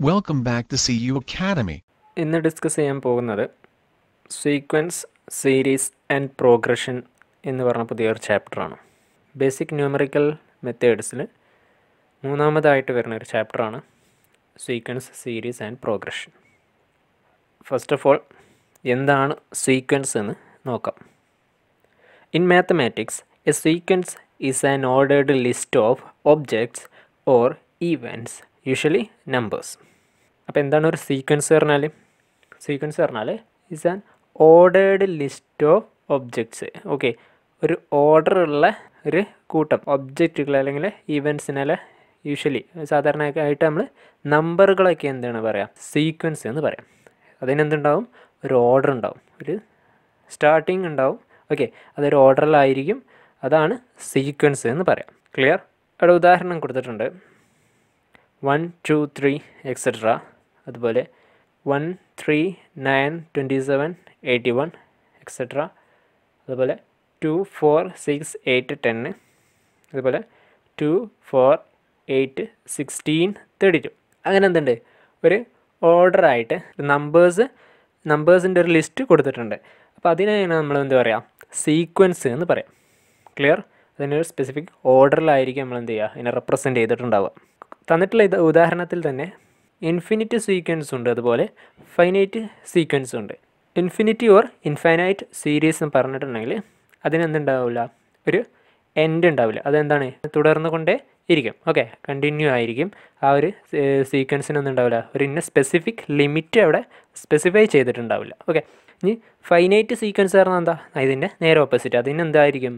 Welcome to C U Academy. ഇന്ന് discuss ചെയ്യാൻ പോകുന്നത് സീക്വൻസ് സീരീസ് ആൻഡ് പ്രോഗ്രഷൻ എന്ന് പറഞ്ഞ പുതിയൊരു ചാപ്റ്ററാണ് ബേസിക് ന്യൂമറിക്കൽ മെത്തേഡ്സിൽ മൂന്നാമതായിട്ട് വരുന്ന ഒരു ചാപ്റ്ററാണ് sequence series and progression first of all എന്താണ് സീക്വൻസ് എന്ന് നോക്കാം. In mathematics a sequence is an ordered list of objects or events usually numbers അപ്പോൾ എന്താണ് ഒരു സീക്വൻസ് പറഞ്ഞാൽ സീക്വൻസ് പറഞ്ഞാൽ is an ordered list of objects okay ഒരു order ഉള്ള ഒരു കൂട്ടം ഒബ്ജക്റ്റുകൾ അല്ലെങ്കിൽ ഈവൻസിനെ യൂഷ്വലി സാധാരണയായിട്ട് നമ്മൾ നമ്പറുകളൊക്കെ എന്താണ് പറയുക സീക്വൻസ് എന്ന് പറയാം. അതിനെന്തുണ്ടാവും? ഒരു ഓർഡർ ഉണ്ടാവും. ഒരു സ്റ്റാർട്ടിങ് ഉണ്ടാവും. ഓക്കെ അതൊരു ഓർഡറിലായിരിക്കും അതാണ് സീക്വൻസ് എന്ന് പറയാം. ക്ലിയർ അവിടെ ഉദാഹരണം കൊടുത്തിട്ടുണ്ട്. വൺ ടു ത്രീ എക്സെട്ര അതുപോലെ one three nine twenty seven eighty one etcetera അതുപോലെ two four six eight ten അതുപോലെ two four eight sixteen thirty two അങ്ങനെ എന്തുണ്ട്? ഒരു ഓർഡറായിട്ട് നമ്പേഴ്സ് നമ്പേഴ്സിന്റെ ഒരു ലിസ്റ്റ് കൊടുത്തിട്ടുണ്ട്. അപ്പോൾ അതിനെയാണ് നമ്മൾ എന്താ പറയുക സീക്വൻസ് എന്ന് പറയാം. ക്ലിയർ അതിനൊരു സ്പെസിഫിക് ഓർഡറിലായിരിക്കും നമ്മൾ എന്ത് ചെയ്യുക അതിനെ റെപ്രസെന്റ് ചെയ്തിട്ടുണ്ടാവുക. തന്നിട്ടുള്ള ഇത് ഉദാഹരണത്തിൽ തന്നെ ഇൻഫിനിറ്റ് സീക്വൻസ് ഉണ്ട്. അതുപോലെ ഫൈനൈറ്റ് സീക്വൻസ് ഉണ്ട്. ഇൻഫിനിറ്റി ഓർ ഇൻഫൈനൈറ്റ് സീരീസ് എന്ന് പറഞ്ഞിട്ടുണ്ടെങ്കിൽ അതിനെന്തുണ്ടാവില്ല? ഒരു എൻഡ് ഉണ്ടാവില്ല. അതെന്താണ്? തുടർന്നു കൊണ്ടേ ഇരിക്കും. ഓക്കെ കണ്ടിന്യൂ ആയിരിക്കും. ആ ഒരു സീക്വൻസിനൊന്നും ഉണ്ടാവില്ല ഒരു ഇന്ന സ്പെസിഫിക് ലിമിറ്റ് അവിടെ സ്പെസിഫൈ ചെയ്തിട്ടുണ്ടാവില്ല. ഓക്കെ ഇനി ഫൈനൈറ്റ് സീക്വൻസ് പറഞ്ഞാൽ എന്താ? ഇതിന്റെ നേരെ ഓപ്പോസിറ്റ് അതിന് എന്തായിരിക്കും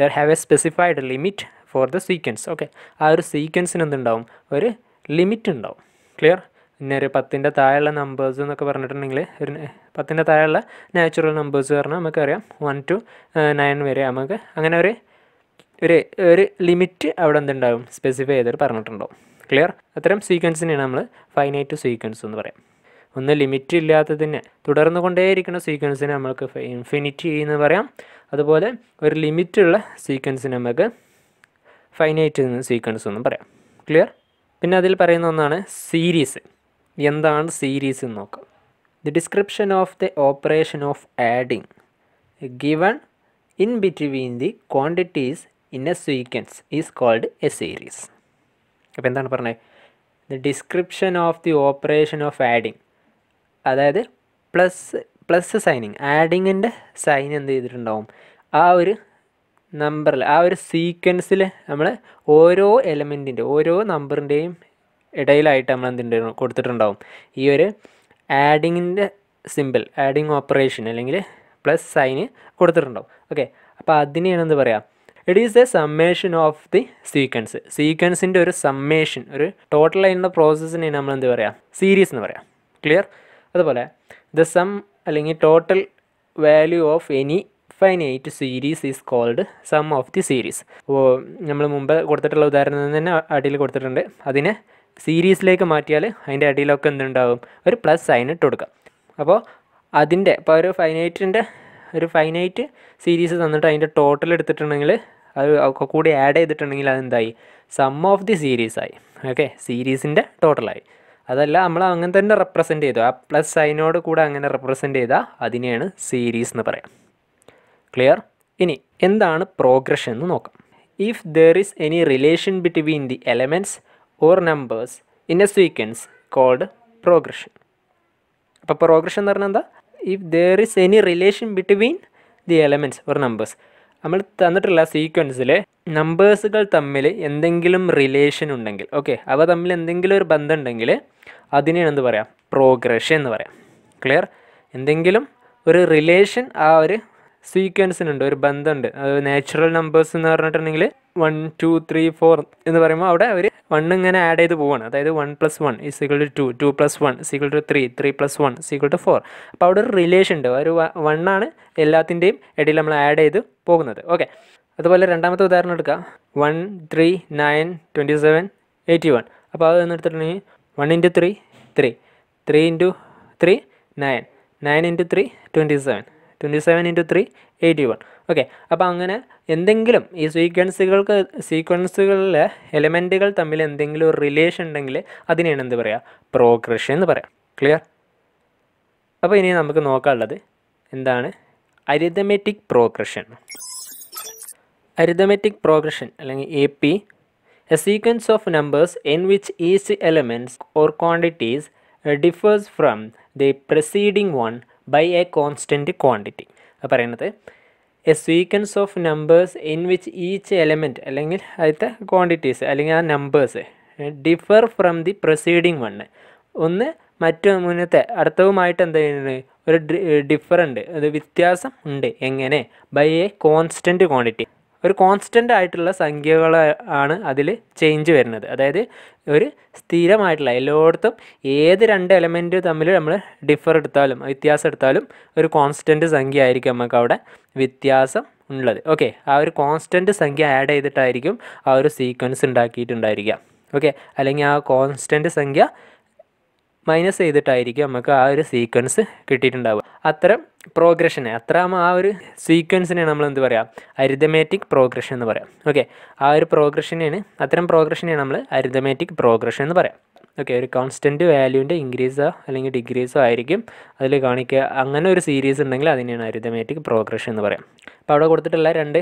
there have a specified limit for the sequence okay ആ ഒരു സീക്വൻസിന് എന്തുണ്ടാവും? ഒരു ലിമിറ്റ് ഉണ്ടാവും. ക്ലിയർ പിന്നെ ഒരു പത്തിന്റെ താഴെയുള്ള നമ്പേഴ്സ് എന്നൊക്കെ പറഞ്ഞിട്ടുണ്ടെങ്കിൽ ഒരു പത്തിന്റെ താഴെയുള്ള നാച്ചുറൽ നമ്പേഴ്സ് പറഞ്ഞാൽ നമുക്കറിയാം വൺ ടു നയൻ വരെ. നമുക്ക് അങ്ങനെ ഒരു ഒരു ഒരു ലിമിറ്റ് അവിടെ എന്തുണ്ടാവും? സ്പെസിഫൈ ചെയ്തിട്ട് പറഞ്ഞിട്ടുണ്ടോ ക്ലിയർ അത്തരം സീക്വൻസിനെയാണ് നമ്മൾ ഫൈനൈറ്റ് സീക്വൻസ് എന്ന് പറയാം. ഒന്ന് ലിമിറ്റ് ഇല്ലാത്തതിന് തുടർന്നു കൊണ്ടേയിരിക്കുന്ന സീക്വൻസിനെ നമുക്ക് ഇൻഫിനിറ്റി എന്ന് പറയാം. അതുപോലെ ഒരു ലിമിറ്റുള്ള സീക്വൻസിന് നമുക്ക് ഫൈനൈറ്റ് സീക്വൻസ് എന്നും പറയാം. ക്ലിയർ പിന്നെ അതിൽ പറയുന്ന ഒന്നാണ് സീരീസ് എന്താണ് സീരീസ് എന്ന് നോക്കാം. The description of the operation of adding given in between the quantities in a sequence is called a series അപ്പോൾ എന്താണ് പറഞ്ഞത് the description of the operation of adding അതായത് പ്ലസ് പ്ലസ് സൈനിങ് ആഡിങ്ങിന്റെ sign എന്ത് ചെയ്തിട്ടുണ്ടാവും? ആ ഒരു നമ്പറിൽ ആ ഒരു സീക്വൻസിൽ നമ്മൾ ഓരോ എലമെന്റിന്റെ ഓരോ നമ്പറിന്റെയും ഇടയിലായിട്ട് നമ്മൾ എന്തുണ്ട് കൊടുത്തിട്ടുണ്ടാവും. ഈ ഒരു ആഡിങ്ങിന്റെ സിമ്പിൾ ആഡിങ് ഓപ്പറേഷൻ അല്ലെങ്കിൽ പ്ലസ് സൈന് കൊടുത്തിട്ടുണ്ടാവും. ഓക്കെ അപ്പോൾ അതിനെയാണ് എന്ത് പറയുക it is a summation of the sequence സീക്വൻസിന്റെ ഒരു സമ്മേഷൻ ഒരു ടോട്ടൽ ആയിട്ടുള്ള പ്രോസസ്സിനെ നമ്മൾ എന്ത് പറയുക സീരീസ് എന്ന് പറയാം. ക്ലിയർ അതുപോലെ ദ സം അല്ലെങ്കിൽ total value of any finite series is called sum of the series അപ്പോൾ നമ്മൾ മുമ്പ് കൊടുത്തിട്ടുള്ള ഉദാഹരണം തന്നെ അടിയിൽ കൊടുത്തിട്ടുണ്ട്. അതിനെ സീരീസിലേക്ക് മാറ്റിയാൽ അതിന്റെ അടിയിലൊക്കെ എന്തുണ്ടാവും? ഒരു പ്ലസ് സൈൻ ഇട്ട് കൊടുക്കാം. അപ്പോൾ അതിന്റെ ഇപ്പോൾ ഒരു ഫൈനൈറ്റിന്റെ ഒരു ഫൈനൈറ്റ് സീരീസ് തന്നിട്ട് അതിന്റെ ടോട്ടൽ എടുത്തിട്ടുണ്ടെങ്കിൽ അത് ഒക്കെ കൂടി ആഡ് ചെയ്തിട്ടുണ്ടെങ്കിൽ അതെന്തായി സം ഓഫ് ദി സീരീസ് ആയി. ഓക്കെ സീരീസിന്റെ ടോട്ടലായി അതല്ല നമ്മൾ അങ്ങനെ തന്നെ റെപ്രസെന്റ് ചെയ്തു. ആ പ്ലസ് സൈനോട് കൂടെ അങ്ങനെ റെപ്രസെന്റ് ചെയ്താൽ അതിനെയാണ് സീരീസ് എന്ന് പറയാം. ക്ലിയർ ഇനി എന്താണ് പ്രോഗ്രഷൻ എന്ന് നോക്കാം. If there is any relation between the elements or numbers in a sequence called progression അപ്പോൾ പ്രോഗ്രഷൻ എന്ന് പറഞ്ഞാൽ എന്താ? If there is any relation between the elements or numbers നമ്മൾ തന്നിട്ടുള്ള സീക്വൻസിൽ നമ്പേഴ്സുകൾ തമ്മിൽ എന്തെങ്കിലും റിലേഷൻ ഉണ്ടെങ്കിൽ ഓക്കെ അവ തമ്മിൽ എന്തെങ്കിലും ഒരു ബന്ധം ഉണ്ടെങ്കിൽ അതിനെയാണ് എന്ത് പറയാം? പ്രോഗ്രഷൻ എന്ന് പറയാം. ക്ലിയർ എന്തെങ്കിലും ഒരു റിലേഷൻ ആ ഒരു സീക്വൻസിനുണ്ട് ഒരു ബന്ധമുണ്ട്. അത് നാച്ചുറൽ നമ്പേഴ്സ് എന്ന് പറഞ്ഞിട്ടുണ്ടെങ്കിൽ വൺ ടു ത്രീ ഫോർ എന്ന് പറയുമ്പോൾ അവിടെ അവർ വൺ ഇങ്ങനെ ആഡ് ചെയ്ത് പോവാണ്. അതായത് one plus one is equal to two two plus one is equal to three three plus one is equal to four അപ്പോൾ അവിടെ ഒരു റിലേഷൻ ഉണ്ട്. ഒരു വണ്ണാണ് എല്ലാത്തിന്റെയും ഇടയിൽ നമ്മൾ ആഡ് ചെയ്ത് പോകുന്നത്. ഓക്കെ അതുപോലെ രണ്ടാമത്തെ ഉദാഹരണം എടുക്കാം. One three nine twenty seven eighty one അപ്പോൾ അത് എന്നെടുത്തിട്ടുണ്ടെങ്കിൽ one into three three three into three nine nine into three twenty seven twenty seven into three eighty one okay അപ്പോൾ അങ്ങനെ എന്തെങ്കിലും ഈ സീക്വൻസുകൾക്ക് സീക്വൻസുകളിലെ എലമെന്റുകൾ തമ്മിൽ എന്തെങ്കിലും ഒരു റിലേഷൻ ഉണ്ടെങ്കിൽ അതിനെയാണ് എന്ത് പറയുക പ്രോഗ്രഷൻ എന്ന് പറയാം. ക്ലിയർ അപ്പോൾ ഇനി നമുക്ക് നോക്കാനുള്ളത് എന്താണ്? അരിതമെറ്റിക് പ്രോഗ്രഷൻ അരിതമെറ്റിക് പ്രോഗ്രഷൻ അല്ലെങ്കിൽ A P a sequence of numbers in which each elements or quantities differs from the preceding one by a constant quantity പറയുന്നത് a sequence of numbers in which each element അല്ലെങ്കിൽ അതിലത്തെ quantities അല്ലെങ്കിൽ ആ numbers differ from the preceding one ഒന്ന് മറ്റു മുന്നത്തെ അടുത്തവുമായിട്ട് എന്ത് ചെയ്യുന്നത്? ഒരു ഡിഫറന്റ് അത് വ്യത്യാസം ഉണ്ട്. എങ്ങനെ? ബൈ എ കോൺസ്റ്റന്റ് ക്വാണ്ടിറ്റി ഒരു കോൺസ്റ്റന്റ് ആയിട്ടുള്ള സംഖ്യകൾ ആണ് അതിൽ ചേഞ്ച് വരുന്നത്. അതായത് ഒരു സ്ഥിരമായിട്ടുള്ള എല്ലായിടത്തും ഏത് രണ്ട് എലമെന്റ് തമ്മിൽ നമ്മൾ ഡിഫർ എടുത്താലും വ്യത്യാസം എടുത്താലും ഒരു കോൺസ്റ്റന്റ് സംഖ്യ ആയിരിക്കും നമുക്ക് അവിടെ വ്യത്യാസം ഉള്ളത്. ഓക്കെ ആ ഒരു കോൺസ്റ്റന്റ് സംഖ്യ ആഡ് ചെയ്തിട്ടായിരിക്കും ആ ഒരു സീക്വൻസ് ഉണ്ടാക്കിയിട്ടുണ്ടായിരിക്കുക. ഓക്കെ അല്ലെങ്കിൽ ആ കോൺസ്റ്റന്റ് സംഖ്യ മൈനസ് ചെയ്തിട്ടായിരിക്കും നമുക്ക് ആ ഒരു സീക്വൻസ് കിട്ടിയിട്ടുണ്ടാവുക. അത്തരം പ്രോഗ്രഷനെ അത്ര ആ ഒരു സീക്വൻസിനെ നമ്മൾ എന്ത് പറയുക അരിതമാറ്റിക് പ്രോഗ്രഷൻ എന്ന് പറയാം. ഓക്കെ ആ ഒരു പ്രോഗ്രഷനെയാണ് അത്തരം പ്രോഗ്രഷനെയാണ് നമ്മൾ അരിതമാറ്റിക് പ്രോഗ്രഷൻ എന്ന് പറയാം. ഓക്കെ ഒരു കോൺസ്റ്റന്റ് വാല്യൂവിന്റെ ഇൻക്രീസോ അല്ലെങ്കിൽ ഡിക്രീസോ ആയിരിക്കും അതിൽ കാണിക്കുക. അങ്ങനെ ഒരു സീരീസ് ഉണ്ടെങ്കിൽ അതിനെയാണ് അരിതമാറ്റിക് പ്രോഗ്രഷൻ എന്ന് പറയാം. അപ്പോൾ അവിടെ കൊടുത്തിട്ടുള്ള രണ്ട്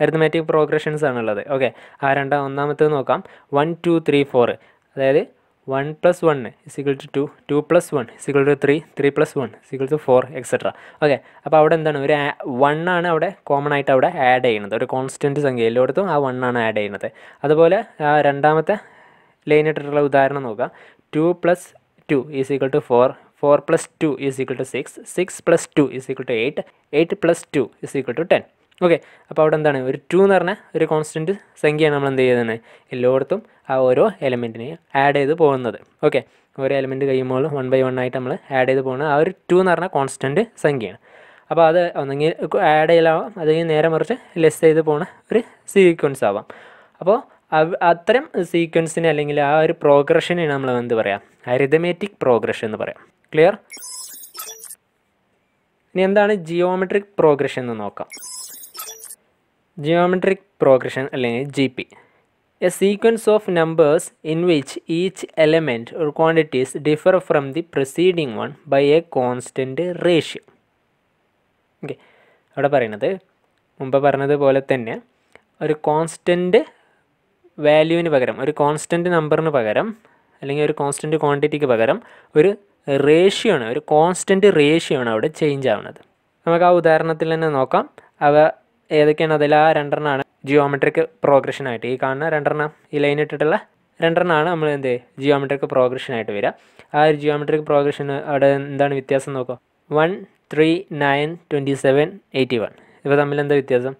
അരിതമാറ്റിക് പ്രോഗ്രഷൻസ് ആണുള്ളത്. ഓക്കെ ആ രണ്ടാം ഒന്നാമത്തേത് നോക്കാം. വൺ ടു ത്രീ ഫോർ അതായത് one plus one is equal to two two plus one is equal to three three plus one is equal to four etcetera okay അപ്പോൾ അവിടെ എന്താണ്? ഒരു വൺ ആണ് അവിടെ കോമൺ ആയിട്ട് അവിടെ ആഡ് ചെയ്യുന്നത്. ഒരു കോൺസ്റ്റന്റ് സംഖ്യ. എല്ലായിടത്തും ആ വൺ ആണ് ആഡ് ചെയ്യുന്നത്. അതുപോലെ രണ്ടാമത്തെ ലൈൻ ഇട്ടിട്ടുള്ള ഉദാഹരണം നോക്കുക two plus two is equal to four four plus two is equal to six six plus two is equal to eight eight plus two is equal to ten okay അപ്പോൾ അവിടെ എന്താണ്? ഒരു ടു എന്ന് പറഞ്ഞാൽ ഒരു കോൺസ്റ്റന്റ് സംഖ്യയാണ് നമ്മൾ എന്ത് ചെയ്യുന്നത്? എല്ലായിടത്തും ആ ഓരോ എലമെന്റിനെയും ആഡ് ചെയ്ത് പോകുന്നത്. ഓക്കെ ഓരോ എലമെന്റ് കഴിയുമ്പോൾ വൺ ബൈ വൺ ആയിട്ട് നമ്മൾ ആഡ് ചെയ്ത് പോകുന്നത് ആ ഒരു ടു എന്ന് പറഞ്ഞാൽ കോൺസ്റ്റന്റ് സംഖ്യയാണ്. അപ്പോൾ അത് ഒന്നെങ്കിൽ ആഡ് ചെയ്യലാവാം അല്ലെങ്കിൽ നേരെ മറിച്ച് ലെസ് ചെയ്ത് പോകുന്ന ഒരു സീക്വൻസ് ആവാം. അപ്പോൾ അത്തരം സീക്വൻസിനെ അല്ലെങ്കിൽ ആ ഒരു പ്രോഗ്രഷനെ നമ്മൾ എന്ത് പറയാം? അരിതമേറ്റിക് പ്രോഗ്രഷൻ എന്ന് പറയാം. ക്ലിയർ ഇനി എന്താണ് ജിയോമെട്രിക് പ്രോഗ്രഷൻ എന്ന് നോക്കാം. ജിയോമെട്രിക് പ്രോഗ്രഷൻ അല്ലെങ്കിൽ G P a sequence of numbers in which each element or quantities differ from the preceding one by a constant ratio okay അവിടെ പറയുന്നത് മുമ്പ് പറഞ്ഞതുപോലെ തന്നെ ഒരു കോൺസ്റ്റന്റ് വാല്യൂവിന് പകരം ഒരു കോൺസ്റ്റന്റ് നമ്പറിന് പകരം അല്ലെങ്കിൽ ഒരു കോൺസ്റ്റന്റ് ക്വാണ്ടിറ്റിക്ക് പകരം ഒരു റേഷ്യോ ആണ് ഒരു കോൺസ്റ്റന്റ് റേഷ്യോ ആണ് അവിടെ ചേഞ്ച് ആവുന്നത്. നമുക്ക് ആ ഉദാഹരണത്തിൽ തന്നെ നോക്കാം. അവ ഏതൊക്കെയാണ് അതിൽ ആ രണ്ടെണ്ണമാണ് ജിയോമെട്രിക് പ്രോഗ്രഷൻ ആയിട്ട്. ഈ കാണുന്ന രണ്ടെണ്ണം ഈ ലൈൻ ഇട്ടിട്ടുള്ള രണ്ടെണ്ണമാണ് നമ്മൾ എന്ത് ജിയോമെട്രിക് പ്രോഗ്രഷൻ ആയിട്ട് വരിക. ആ ഒരു ജിയോമെട്രിക് പ്രോഗ്രഷൻ അവിടെ എന്താണ് വ്യത്യാസം നോക്കുക one three nine twenty seven eighty one ഇവ തമ്മിൽ എന്താ വ്യത്യാസം?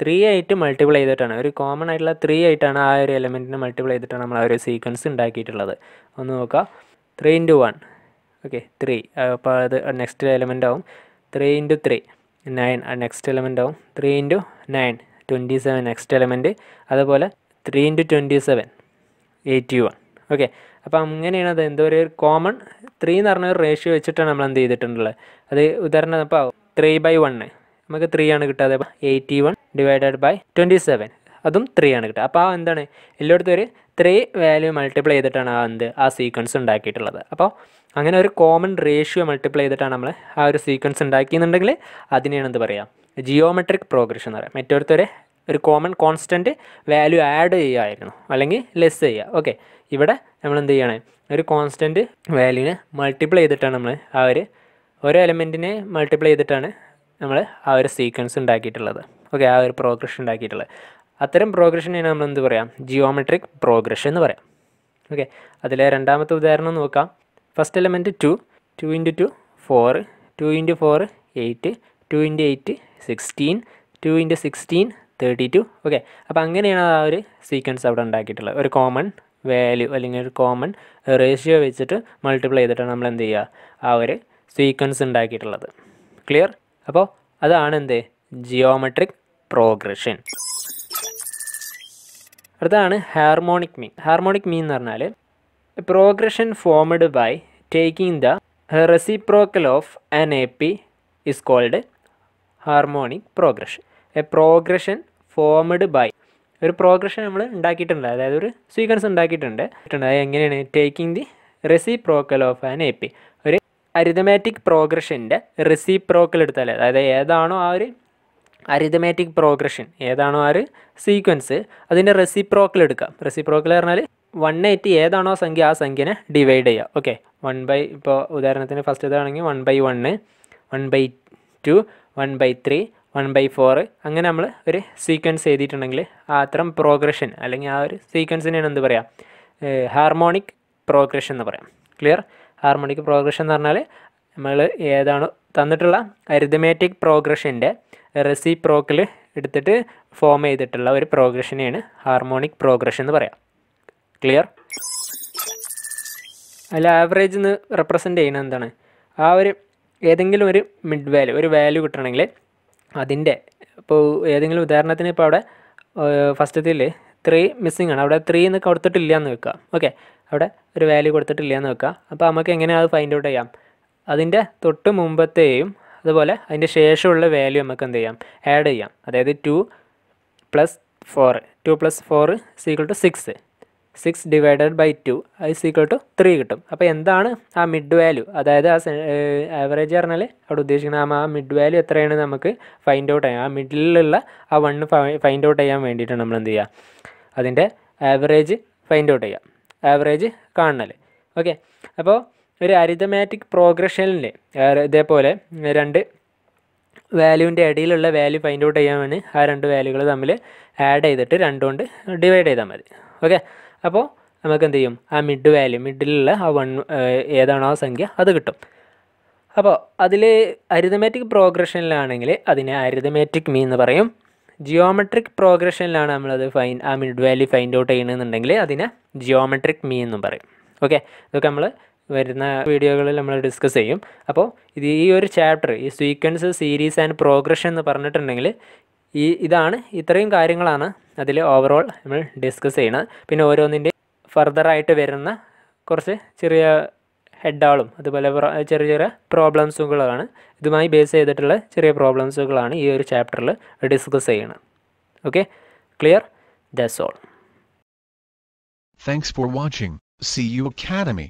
ത്രീ ആയിട്ട് മൾട്ടിപ്ലൈ ചെയ്തിട്ടാണ്. ഒരു കോമൺ ആയിട്ടുള്ള ത്രീ ആയിട്ടാണ് ആ ഒരു എലമെന്റിനെ മൾട്ടിപ്ലൈ ചെയ്തിട്ടാണ് നമ്മൾ ആ ഒരു സീക്വൻസ് ഉണ്ടാക്കിയിട്ടുള്ളത്. ഒന്ന് നോക്കുക three into one okay three അപ്പോൾ അത് നെക്സ്റ്റ് എലമെന്റ് ആവും. Three into three nine next element ആവും. Three into nine twenty seven next element അതുപോലെ three into twenty seven eighty one okay അപ്പോൾ അങ്ങനെയാണ് അത് എന്തോ ഒരു കോമൺ ത്രീ എന്ന് പറഞ്ഞ ഒരു റേഷ്യോ വെച്ചിട്ടാണ് നമ്മൾ എന്ത് ചെയ്തിട്ടുള്ളത്. അത് ഉദാഹരണം അപ്പോൾ ത്രീ ബൈ വണ്ണ് നമുക്ക് ത്രീ ആണ് കിട്ടാതെ eighty one divided by twenty seven അതും ത്രീ ആണ് കിട്ടുക. അപ്പോൾ ആ എന്താണ്? എല്ലായിടത്തും ഒരു ത്രീ വാല്യൂ മൾട്ടിപ്ലൈ ചെയ്തിട്ടാണ് ആ എന്ത്? ആ സീക്വൻസ് ഉണ്ടാക്കിയിട്ടുള്ളത്. അപ്പോൾ അങ്ങനെ ഒരു കോമൺ റേഷ്യോ മൾട്ടിപ്ലൈ ചെയ്തിട്ടാണ് നമ്മൾ ആ ഒരു സീക്വൻസ് ഉണ്ടാക്കിയെന്നുണ്ടെങ്കിൽ അതിനെയാണ് എന്ത് പറയുക ജിയോമെട്രിക് പ്രോഗ്രഷൻ എന്ന് പറയാം. മറ്റൊരുത്തൊരു ഒരു കോമൺ കോൺസ്റ്റന്റ് വാല്യൂ ആഡ് ചെയ്യുമായിരുന്നു അല്ലെങ്കിൽ ലെസ് ചെയ്യുക. ഓക്കെ ഇവിടെ നമ്മൾ എന്ത് ചെയ്യണേ? ഒരു കോൺസ്റ്റന്റ് വാല്യൂവിനെ മൾട്ടിപ്ലൈ ചെയ്തിട്ടാണ് നമ്മൾ ആ ഒരു ഓരോ എലമെന്റിനെ മൾട്ടിപ്ലൈ ചെയ്തിട്ടാണ് നമ്മൾ ആ ഒരു സീക്വൻസ് ഉണ്ടാക്കിയിട്ടുള്ളത്. ഓക്കെ ആ ഒരു പ്രോഗ്രഷൻ ഉണ്ടാക്കിയിട്ടുള്ളത്. അത്തരം പ്രോഗ്രഷനെയാണ് നമ്മൾ എന്ത് പറയാം? ജിയോമെട്രിക് പ്രോഗ്രഷൻ എന്ന് പറയാം. ഓക്കെ അതിലെ രണ്ടാമത്തെ ഉദാഹരണം നോക്കാം. First element two two into two four two into four eight two into eight sixteen two into sixteen thirty two okay അപ്പോൾ അങ്ങനെയാണ് ആ ഒരു സീക്വൻസ് അവിടെ ഉണ്ടാക്കിയിട്ടുള്ളത്. ഒരു കോമൺ വാല്യൂ അല്ലെങ്കിൽ ഒരു കോമൺ റേഷ്യോ വെച്ചിട്ട് മൾട്ടിപ്ലൈ ചെയ്തിട്ടാണ് നമ്മൾ എന്ത് ചെയ്യുക? ആ ഒരു സീക്വൻസ് ഉണ്ടാക്കിയിട്ടുള്ളത്. ക്ലിയർ അപ്പോൾ അതാണ് എന്ത്? ജിയോമെട്രിക് പ്രോഗ്രഷൻ അടുത്താണ് ഹാർമോണിക് മീൻ ഹാർമോണിക് മീൻ എന്ന് പറഞ്ഞാൽ progression formed by taking the reciprocal of an A P is called harmonic progression a progression formed by ഒരു പ്രോഗ്രഷൻ നമ്മൾ ഉണ്ടാക്കിയിട്ടുണ്ട്. അതായത് ഒരു സീക്വൻസ് ഉണ്ടാക്കിയിട്ടുണ്ട്. അത് എങ്ങനെയാണ്? Taking the reciprocal of an A P ഒരു അരിതമാറ്റിക് പ്രോഗ്രഷന്റെ റെസിപ്രോക്കൽ എടുത്താൽ അതായത് ഏതാണോ ആ ഒരു അരിതമാറ്റിക് പ്രോഗ്രഷൻ ഏതാണോ ആ ഒരു സീക്വൻസ് അതിന്റെ റെസിപ്രോക്കൽ എടുക്കാം. റെസിപ്രോക്കൽ പറഞ്ഞാൽ വൺ എയ്റ്റി ഏതാണോ സംഖ്യ ആ സംഖ്യനെ ഡിവൈഡ് ചെയ്യുക. ഓക്കെ വൺ ബൈ ഇപ്പോൾ ഉദാഹരണത്തിന് ഫസ്റ്റ് ഇതാണെങ്കിൽ one by one one by two one by three one by four അങ്ങനെ നമ്മൾ ഒരു സീക്വൻസ് എഴുതിയിട്ടുണ്ടെങ്കിൽ ആ അത്തരം പ്രോഗ്രഷൻ അല്ലെങ്കിൽ ആ ഒരു സീക്വൻസിനെയാണ് എന്ത് പറയുക ഹാർമോണിക് പ്രോഗ്രഷൻ എന്ന് പറയാം. ക്ലിയർ ഹാർമോണിക് പ്രോഗ്രഷൻ എന്ന് പറഞ്ഞാൽ നമ്മൾ ഏതാണ് തന്നിട്ടുള്ള അരിതമാറ്റിക് പ്രോഗ്രഷന്റെ റെസിപ്രോക്കൽ എടുത്തിട്ട് ഫോം ചെയ്തിട്ടുള്ള ഒരു പ്രോഗ്രഷനെയാണ് ഹാർമോണിക് പ്രോഗ്രഷൻ എന്ന് പറയാം. ക്ലിയർ അതിൽ ആവറേജ് എന്ന് റെപ്രസെന്റ് ചെയ്യുന്നത് എന്താണ്? ആ ഒരു ഏതെങ്കിലും ഒരു മിഡ് വാല്യൂ ഒരു വാല്യൂ കിട്ടണമെങ്കിൽ അതിന്റെ ഇപ്പോൾ ഏതെങ്കിലും ഉദാഹരണത്തിന് ഇപ്പോൾ അവിടെ ഫസ്റ്റത്തിൽ ത്രീ മിസ്സിങ് ആണ്. അവിടെ ത്രീ എന്ന് കൊടുത്തിട്ടില്ല എന്ന് വെക്കുക. ഓക്കെ അവിടെ ഒരു വാല്യൂ കൊടുത്തിട്ടില്ല എന്ന് വെക്കുക. അപ്പോൾ നമുക്ക് എങ്ങനെ അത് ഫൈൻഡ് ഔട്ട് ചെയ്യാം? അതിന്റെ തൊട്ട് മുമ്പത്തെയും അതുപോലെ അതിന്റെ ശേഷമുള്ള വാല്യൂ നമുക്ക് എന്ത് ചെയ്യാം? ആഡ് ചെയ്യാം. അതായത് two plus four two plus four is equal to six six divided by two അത് സീക്വൽ ടു ത്രീ കിട്ടും. അപ്പോൾ എന്താണ് ആ മിഡ് വാല്യൂ അതായത് ആ ആവറേജ് പറഞ്ഞാൽ അവിടെ ഉദ്ദേശിക്കുന്ന ആ മിഡ് വാല്യൂ എത്രയാണ് നമുക്ക് ഫൈൻഡ് ഔട്ട് ചെയ്യാം. ആ മിഡിലുള്ള ആ വണ്ണ് ഫൈൻഡ് ഔട്ട് ചെയ്യാൻ വേണ്ടിയിട്ട് നമ്മൾ എന്ത് ചെയ്യുക അതിന്റെ ആവറേജ് ഫൈൻഡ് ഔട്ട് ചെയ്യാം. ആവറേജ് കാണണൽ ഓക്കെ അപ്പോൾ ഒരു അരിതമാറ്റിക് പ്രോഗ്രഷനിൽ ഇതേപോലെ രണ്ട് വാല്യൂവിന്റെ ഇടയിലുള്ള വാല്യൂ ഫൈൻഡ് ഔട്ട് ചെയ്യാൻ വേണ്ടി ആ രണ്ട് വാല്യൂകൾ തമ്മിൽ ആഡ് ചെയ്തിട്ട് രണ്ടുകൊണ്ട് ഡിവൈഡ് ചെയ്താൽ മതി. ഓക്കെ അപ്പോൾ നമുക്ക് എന്ത് ചെയ്യും ആ മിഡ് വാല്യൂ മിഡിലുള്ള ആ വൺ ഏതാണോ ആ സംഖ്യ അത് കിട്ടും. അപ്പോൾ അതിൽ അരിതമാറ്റിക് പ്രോഗ്രഷനിലാണെങ്കിൽ അതിനെ അരിതമാറ്റിക് മീ എന്ന് പറയും. ജിയോമെട്രിക് പ്രോഗ്രഷനിലാണ് നമ്മളത് ഫൈൻ ആ മിഡ് വാല്യൂ ഫൈൻഡ് ഔട്ട് ചെയ്യണമെന്നുണ്ടെങ്കിൽ അതിനെ ജിയോമെട്രിക് മീ എന്നും പറയും. ഓക്കെ ഇതൊക്കെ നമ്മൾ വരുന്ന വീഡിയോകളിൽ നമ്മൾ ഡിസ്കസ് ചെയ്യും. അപ്പോൾ ഇത് ഈ ഒരു ചാപ്റ്റർ ഈ സീക്വൻസ് സീരീസ് ആൻഡ് പ്രോഗ്രഷൻ എന്ന് പറഞ്ഞിട്ടുണ്ടെങ്കിൽ ഈ ഇതാണ്. ഇത്രയും കാര്യങ്ങളാണ് അതിൽ ഓവറോൾ നമ്മൾ ഡിസ്കസ് ചെയ്യണത്. പിന്നെ ഓരോന്നിന്റെ ഫർദറായിട്ട് വരുന്ന കുറച്ച് ചെറിയ ഹെഡാളും അതുപോലെ ചെറിയ ചെറിയ പ്രോബ്ലംസുകളാണ് ഇതുമായി ബേസ് ചെയ്തിട്ടുള്ള ചെറിയ പ്രോബ്ലംസുകളാണ് ഈ ഒരു ചാപ്റ്ററിൽ ഡിസ്കസ് ചെയ്യുന്നത് okay clear that's all thanks for watching see you Academy.